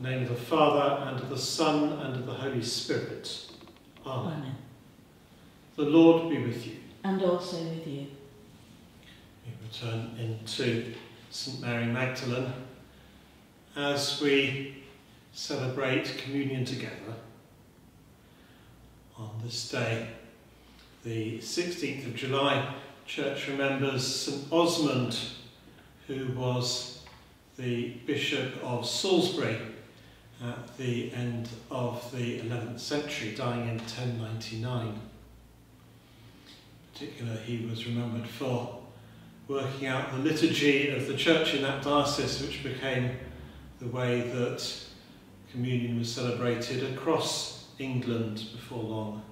name of the Father, and of the Son, and of the Holy Spirit. Amen. Amen. The Lord be with you. And also with you. We return into St Mary Magdalene as we celebrate communion together on this day, the 16th of July. Church remembers St Osmund, who was the Bishop of Salisbury at the end of the 11th century, dying in 1099. In particular, he was remembered for working out the liturgy of the church in that diocese, which became the way that communion was celebrated across England before long.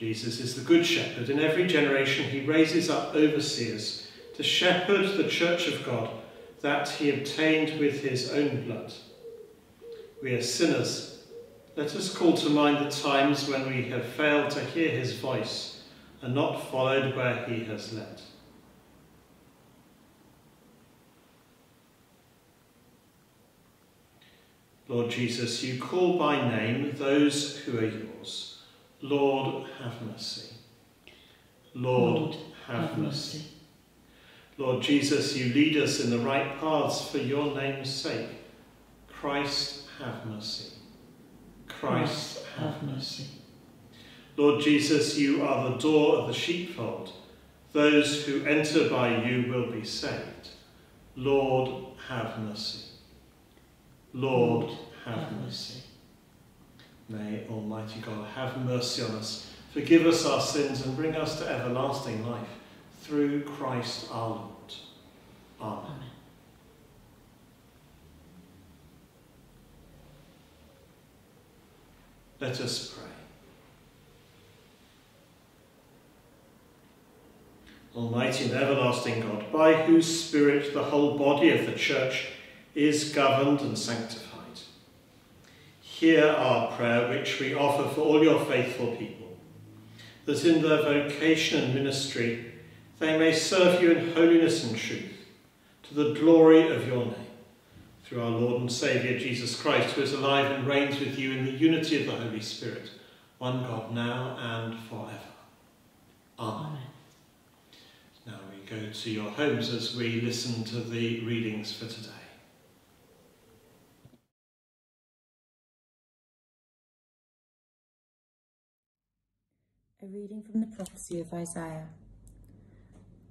Jesus is the Good Shepherd. In every generation, he raises up overseers to shepherd the church of God that he obtained with his own blood. We are sinners. Let us call to mind the times when we have failed to hear his voice and not followed where he has led. Lord Jesus, you call by name those who are yours. Lord, have mercy. Lord, have, mercy. Lord Jesus, you lead us in the right paths for your name's sake. Christ, have mercy. Christ, have mercy. Lord Jesus, you are the door of the sheepfold. Those who enter by you will be saved. Lord, have mercy. Lord, have mercy. May Almighty God have mercy on us, forgive us our sins, and bring us to everlasting life through Christ our Lord. Amen. Amen. Let us pray. Almighty and everlasting God, by whose Spirit the whole body of the Church is governed and sanctified, hear our prayer which we offer for all your faithful people, that in their vocation and ministry they may serve you in holiness and truth, to the glory of your name. Through our Lord and Saviour Jesus Christ, who is alive and reigns with you in the unity of the Holy Spirit, one God now and forever. Amen. Amen. Now we go to your homes as we listen to the readings for today. A reading from the prophecy of Isaiah.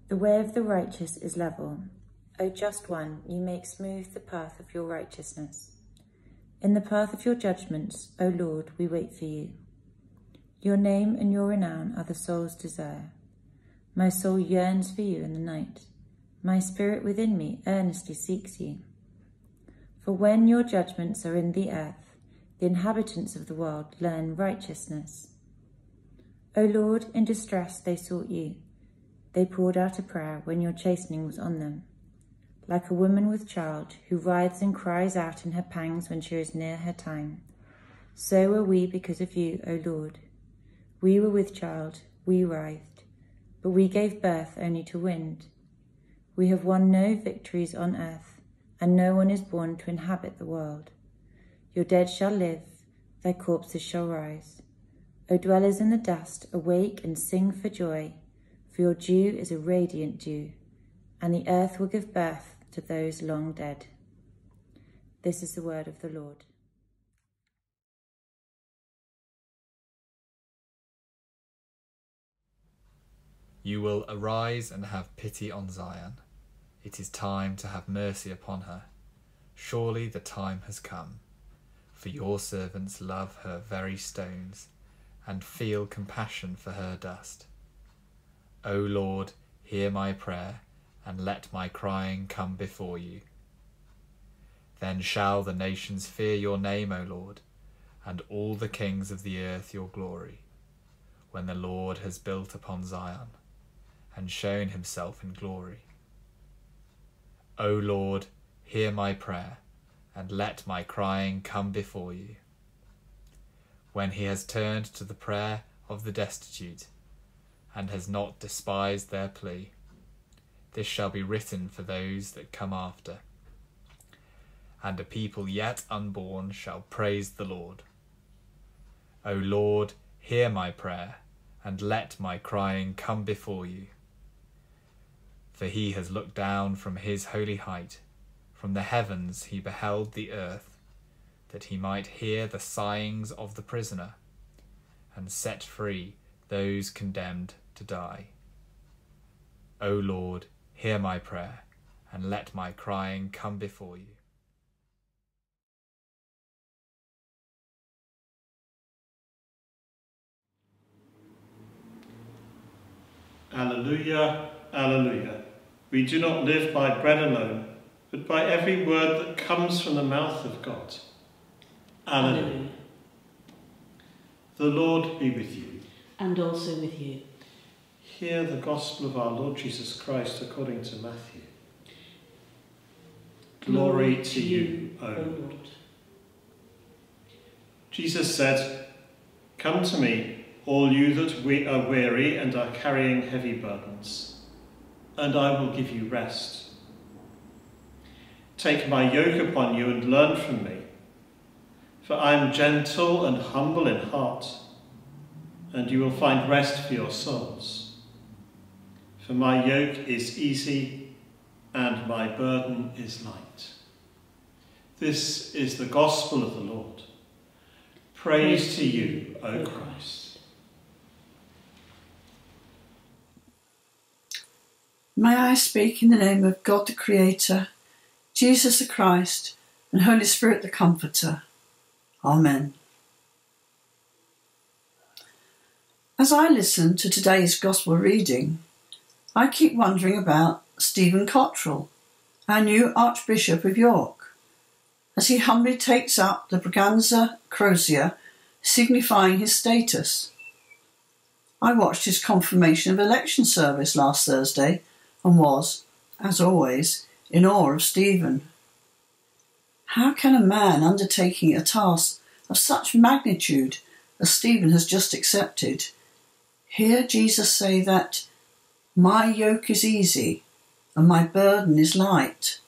The way of the righteous is level. O just one, you make smooth the path of your righteousness. In the path of your judgments, O Lord, we wait for you. Your name and your renown are the soul's desire. My soul yearns for you in the night. My spirit within me earnestly seeks you. For when your judgments are in the earth, the inhabitants of the world learn righteousness. O Lord, in distress they sought you. They poured out a prayer when your chastening was on them. Like a woman with child who writhes and cries out in her pangs when she is near her time. So are we because of you, O Lord. We were with child, we writhed, but we gave birth only to wind. We have won no victories on earth, and no one is born to inhabit the world. Your dead shall live, their corpses shall rise. O dwellers in the dust, awake and sing for joy, for your dew is a radiant dew, and the earth will give birth to those long dead. This is the word of the Lord. You will arise and have pity on Zion. It is time to have mercy upon her. Surely the time has come. For your servants love her very stones and feel compassion for her dust. O Lord, hear my prayer and let my crying come before you. Then shall the nations fear your name, O Lord, and all the kings of the earth your glory, when the Lord has built upon Zion and shown himself in glory. O Lord, hear my prayer, and let my crying come before you. When he has turned to the prayer of the destitute, and has not despised their plea. This shall be written for those that come after. And a people yet unborn shall praise the Lord. O Lord, hear my prayer, and let my crying come before you. For he has looked down from his holy height, from the heavens he beheld the earth, that he might hear the sighings of the prisoner, and set free those condemned to die. O Lord, hear my prayer, and let my crying come before you. Alleluia, Alleluia. We do not live by bread alone, but by every word that comes from the mouth of God. Alleluia. Alleluia. The Lord be with you. And also with you. Hear the gospel of our Lord Jesus Christ according to Matthew. Glory to you, O Lord. Jesus said, Come to me, all you that we are weary and are carrying heavy burdens, and I will give you rest. Take my yoke upon you and learn from me, for I am gentle and humble in heart, and you will find rest for your souls. For my yoke is easy and my burden is light. This is the gospel of the Lord. Praise to you, O Christ. May I speak in the name of God the Creator, Jesus the Christ, and Holy Spirit the Comforter. Amen. As I listen to today's Gospel reading, I keep wondering about Stephen Cottrell, our new Archbishop of York, as he humbly takes up the Braganza Crozier, signifying his status. I watched his confirmation of election service last Thursday and was, as always, in awe of Stephen. How can a man undertaking a task of such magnitude as Stephen has just accepted hear Jesus say that my yoke is easy and my burden is light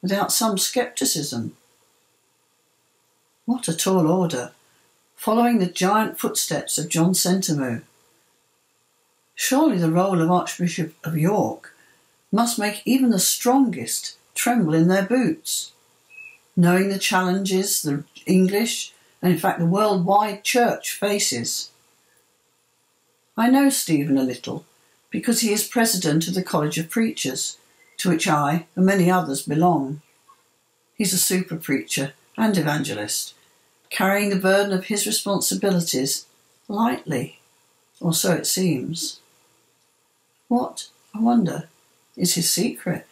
without some scepticism? What a tall order, following the giant footsteps of John Sentamu. Surely the role of Archbishop of York must make even the strongest tremble in their boots. Knowing the challenges the English and in fact the worldwide church faces. I know Stephen a little because he is president of the College of Preachers, to which I and many others belong. He's a super preacher and evangelist, carrying the burden of his responsibilities lightly, or so it seems. What, I wonder, is his secret?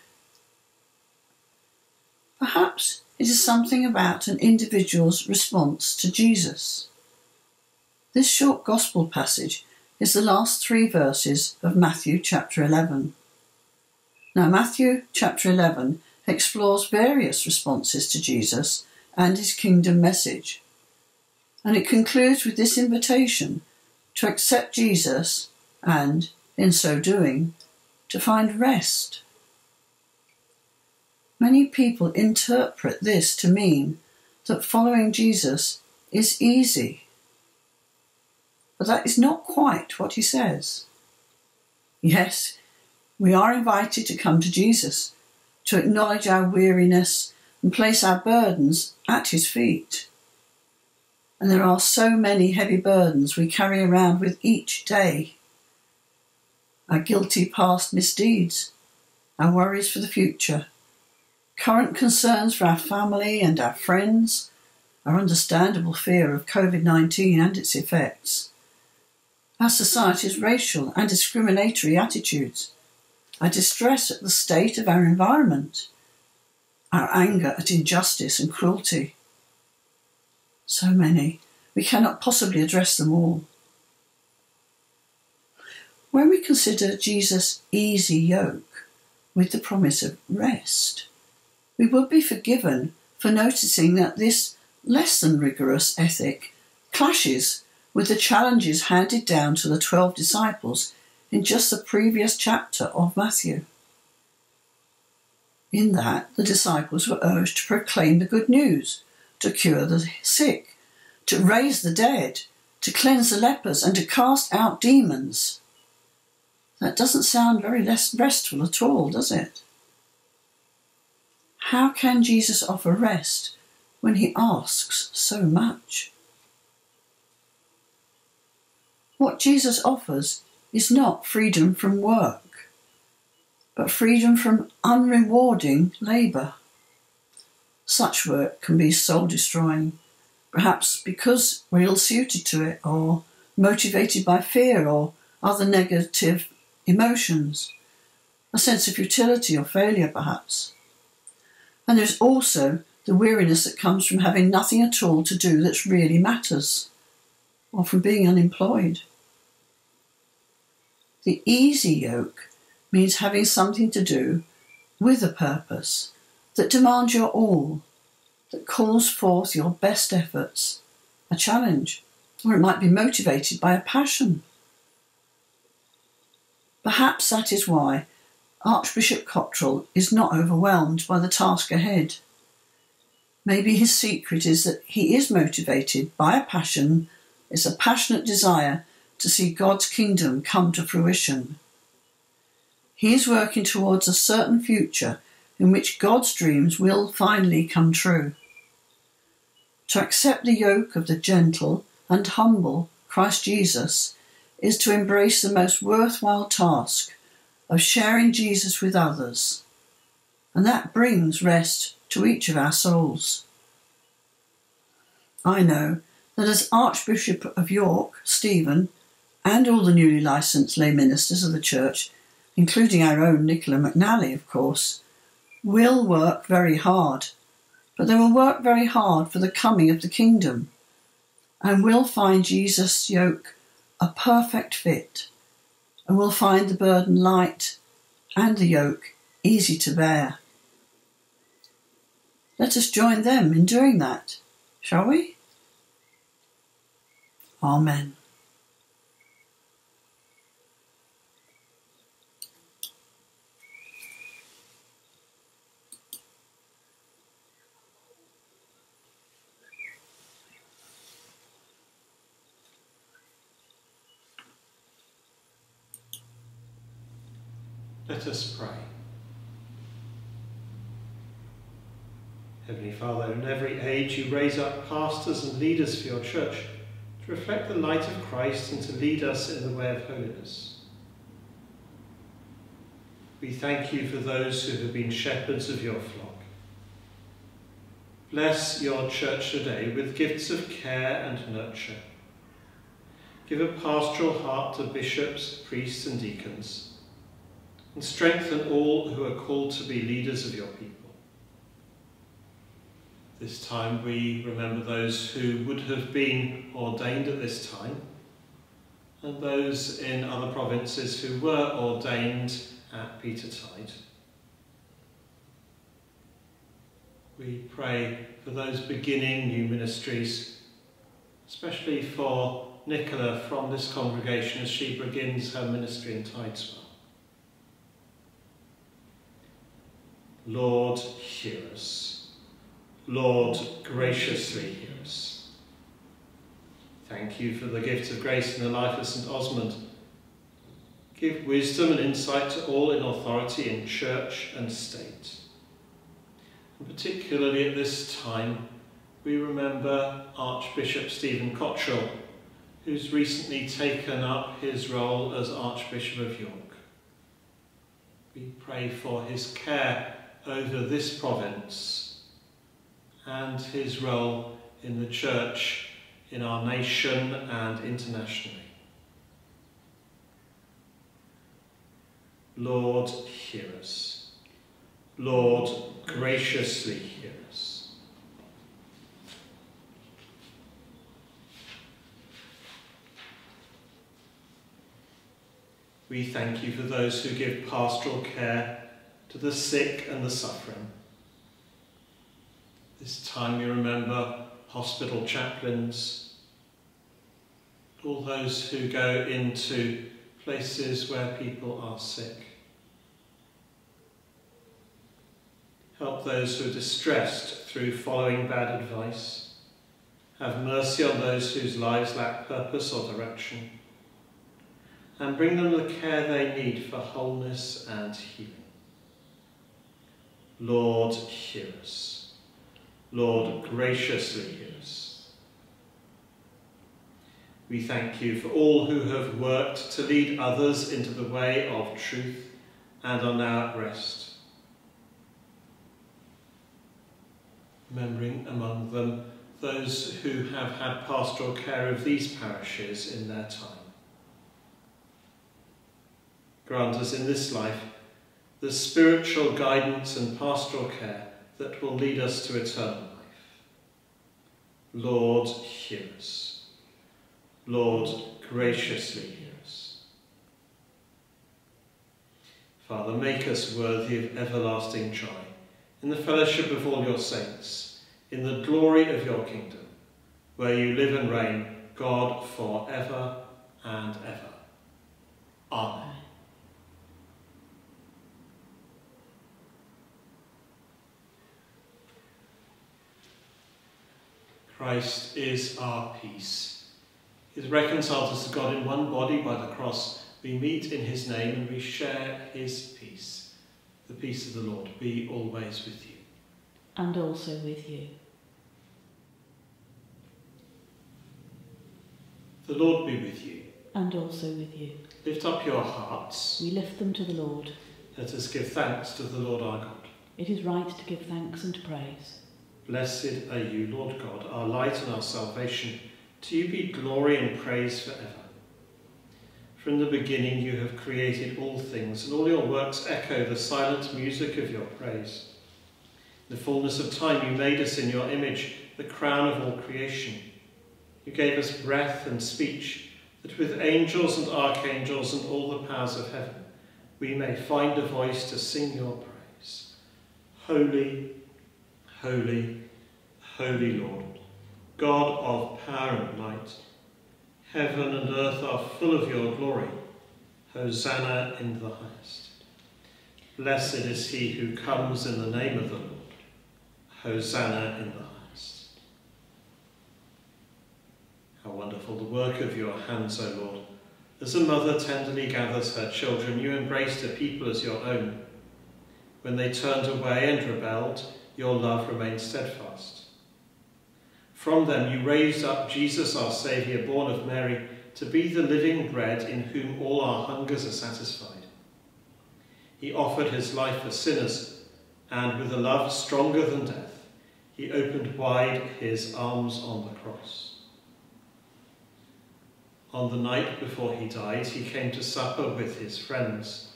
Perhaps it is something about an individual's response to Jesus. This short gospel passage is the last three verses of Matthew chapter 11. Now, Matthew chapter 11 explores various responses to Jesus and his kingdom message. And it concludes with this invitation to accept Jesus and, in so doing, to find rest. Many people interpret this to mean that following Jesus is easy. But that is not quite what he says. Yes, we are invited to come to Jesus, to acknowledge our weariness and place our burdens at his feet. And there are so many heavy burdens we carry around with each day. Our guilty past misdeeds, our worries for the future, current concerns for our family and our friends, our understandable fear of COVID 19 and its effects, our society's racial and discriminatory attitudes, our distress at the state of our environment, our anger at injustice and cruelty. So many, we cannot possibly address them all. When we consider Jesus' easy yoke with the promise of rest, we would be forgiven for noticing that this less than rigorous ethic clashes with the challenges handed down to the twelve disciples in just the previous chapter of Matthew. In that, the disciples were urged to proclaim the good news, to cure the sick, to raise the dead, to cleanse the lepers, and to cast out demons. That doesn't sound very less restful at all, does it? How can Jesus offer rest when he asks so much? What Jesus offers is not freedom from work, but freedom from unrewarding labour. Such work can be soul destroying, perhaps because we're ill suited to it or motivated by fear or other negative emotions, a sense of futility or failure, perhaps. And there's also the weariness that comes from having nothing at all to do that really matters, or from being unemployed. The easy yoke means having something to do with a purpose that demands your all, that calls forth your best efforts, a challenge, or it might be motivated by a passion. Perhaps that is why Archbishop Cottrell is not overwhelmed by the task ahead. Maybe his secret is that he is motivated by a passion, it's a passionate desire to see God's kingdom come to fruition. He is working towards a certain future in which God's dreams will finally come true. To accept the yoke of the gentle and humble Christ Jesus is to embrace the most worthwhile task of sharing Jesus with others, and that brings rest to each of our souls. I know that as Archbishop of York, Stephen, and all the newly licensed lay ministers of the church, including our own Nicola McNally, of course, will work very hard, but they will work very hard for the coming of the kingdom, and will find Jesus' yoke a perfect fit and will find the burden light and the yoke easy to bear. Let us join them in doing that, shall we? Amen. Let us pray. Heavenly Father, in every age you raise up pastors and leaders for your church to reflect the light of Christ and to lead us in the way of holiness. We thank you for those who have been shepherds of your flock. Bless your church today with gifts of care and nurture. Give a pastoral heart to bishops, priests and deacons and strengthen all who are called to be leaders of your people. This time we remember those who would have been ordained at this time and those in other provinces who were ordained at Petertide. We pray for those beginning new ministries, especially for Nicola from this congregation as she begins her ministry in Tideswell. Lord, hear us. Lord, graciously hear us. Thank you for the gift of grace in the life of St. Osmund. Give wisdom and insight to all in authority in church and state. And particularly at this time, we remember Archbishop Stephen Cottrell, who's recently taken up his role as Archbishop of York. We pray for his care over this province and his role in the church in our nation and internationally. Lord, hear us. Lord, graciously hear us. We thank you for those who give pastoral care to the sick and the suffering. This time we remember hospital chaplains, all those who go into places where people are sick. Help those who are distressed through following bad advice. Have mercy on those whose lives lack purpose or direction. And bring them the care they need for wholeness and healing. Lord, hear us. Lord, graciously hear us. We thank you for all who have worked to lead others into the way of truth and are now at rest. Remembering among them those who have had pastoral care of these parishes in their time. Grant us in this life the spiritual guidance and pastoral care that will lead us to eternal life. Lord, hear us. Lord, graciously hear us. Father, make us worthy of everlasting joy in the fellowship of all your saints, in the glory of your kingdom, where you live and reign, God, for ever and ever. Amen. Christ is our peace. He has reconciled us to God in one body by the cross. We meet in his name and we share his peace. The peace of the Lord be always with you. And also with you. The Lord be with you. And also with you. Lift up your hearts. We lift them to the Lord. Let us give thanks to the Lord our God. It is right to give thanks and praise. Blessed are you, Lord God, our light and our salvation. To you be glory and praise forever. From the beginning you have created all things, and all your works echo the silent music of your praise. In the fullness of time you made us in your image, the crown of all creation. You gave us breath and speech, that with angels and archangels and all the powers of heaven, we may find a voice to sing your praise. Holy, holy, holy Lord, God of power and might. Heaven and earth are full of your glory. Hosanna in the highest. Blessed is he who comes in the name of the Lord. Hosanna in the highest. How wonderful the work of your hands, O Lord. As a mother tenderly gathers her children, you embraced a people as your own. When they turned away and rebelled, your love remains steadfast. From them you raised up Jesus, our Saviour, born of Mary, to be the living bread in whom all our hungers are satisfied. He offered his life for sinners, and with a love stronger than death, he opened wide his arms on the cross. On the night before he died, he came to supper with his friends,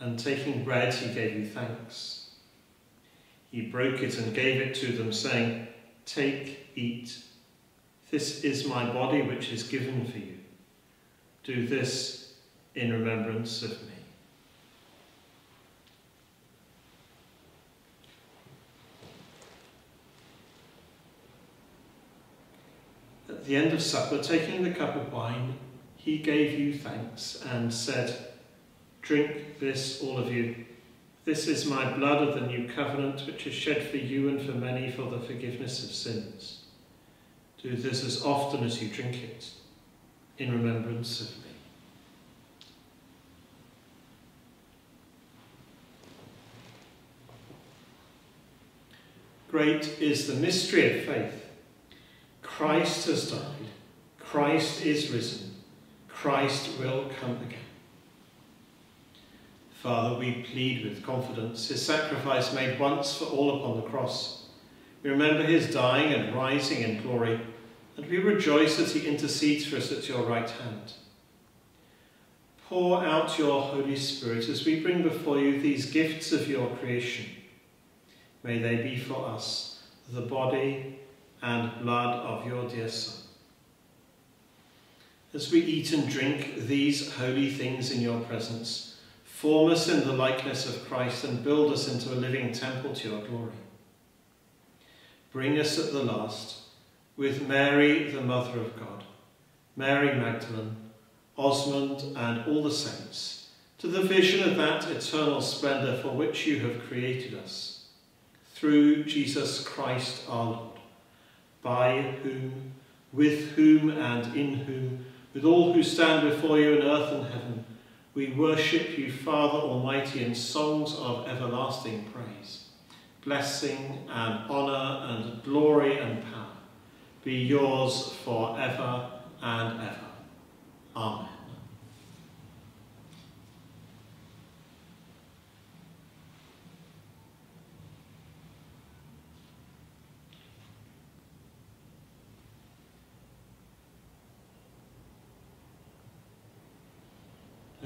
and taking bread, he gave you thanks. He broke it and gave it to them, saying, Take, eat. This is my body which is given for you. Do this in remembrance of me. At the end of supper, taking the cup of wine, he gave you thanks and said, Drink this, all of you. This is my blood of the new covenant, which is shed for you and for many for the forgiveness of sins. Do this as often as you drink it, in remembrance of me. Great is the mystery of faith. Christ has died. Christ is risen. Christ will come again. Father, we plead with confidence his sacrifice made once for all upon the cross. We remember his dying and rising in glory, and we rejoice that he intercedes for us at your right hand. Pour out your Holy Spirit as we bring before you these gifts of your creation. May they be for us the body and blood of your dear Son. As we eat and drink these holy things in your presence, form us in the likeness of Christ and build us into a living temple to your glory. Bring us at the last with Mary, the Mother of God, Mary Magdalene, Osmund, and all the saints, to the vision of that eternal splendour for which you have created us, through Jesus Christ our Lord, by whom, with whom, and in whom, with all who stand before you in earth and heaven, we worship you, Father Almighty, in songs of everlasting praise. Blessing and honour and glory and power be yours for ever and ever. Amen.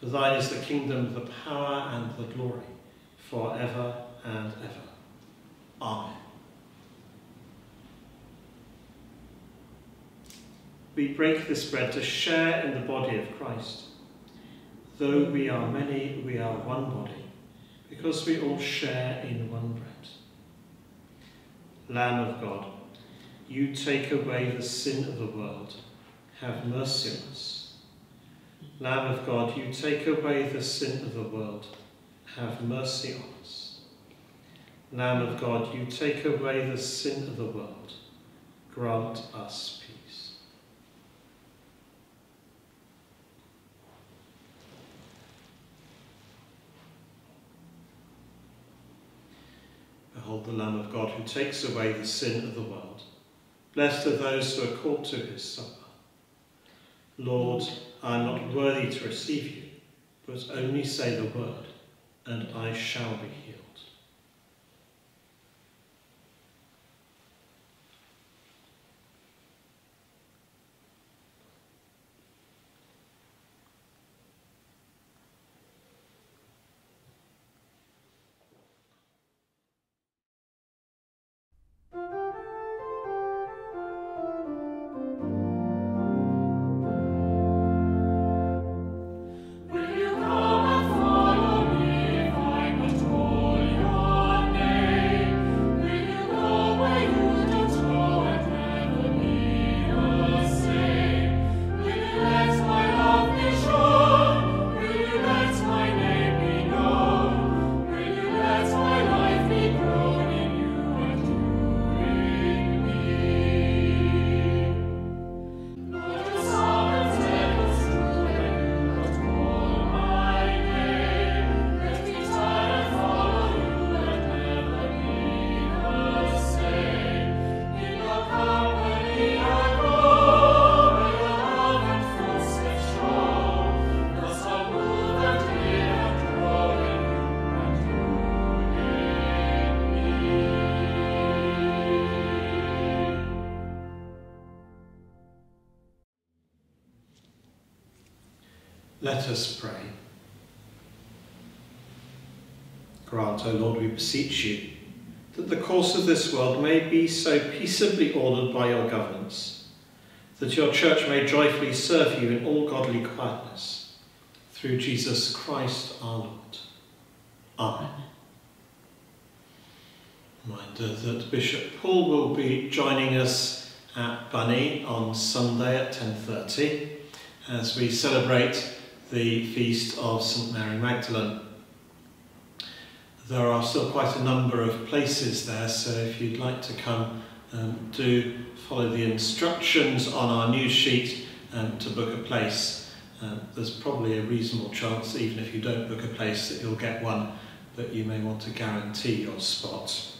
For thine is the kingdom, the power, and the glory, for ever and ever. Amen. We break this bread to share in the body of Christ. Though we are many, we are one body, because we all share in one bread. Lamb of God, you take away the sin of the world. Have mercy on us. Lamb of God, you take away the sin of the world. Have mercy on us. Lamb of God, you take away the sin of the world. Grant us peace. Behold the Lamb of God who takes away the sin of the world. Blessed are those who are called to his supper. Lord, I am not worthy to receive you, but only say the word, and I shall be healed. Let us pray. Grant, O Lord, we beseech you, that the course of this world may be so peaceably ordered by your governance, that your church may joyfully serve you in all godly quietness, through Jesus Christ our Lord. Amen. Reminder that Bishop Paul will be joining us at Bunny on Sunday at 10.30 as we celebrate the feast of St Mary Magdalene. There are still quite a number of places there, so if you'd like to come, um, do follow the instructions on our news sheet um, to book a place. Um, there's probably a reasonable chance, even if you don't book a place, that you'll get one, but you may want to guarantee your spot.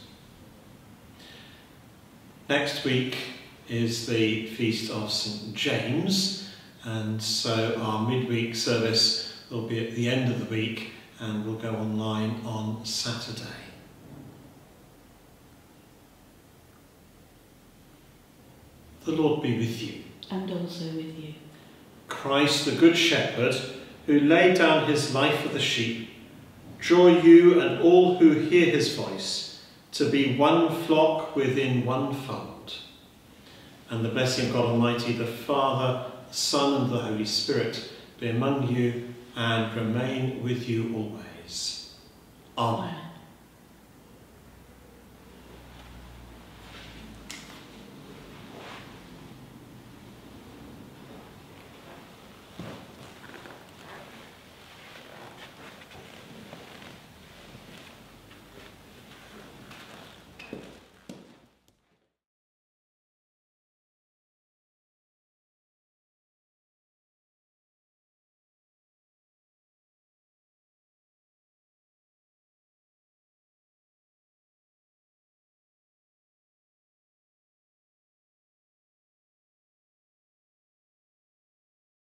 Next week is the feast of St James, and so our midweek service will be at the end of the week and will go online on Saturday. The Lord be with you. And also with you. Christ the Good Shepherd, who laid down his life for the sheep, draw you and all who hear his voice to be one flock within one fold. And the blessing of God Almighty, the Father, Son, and the Holy Spirit be among you and remain with you always. Amen.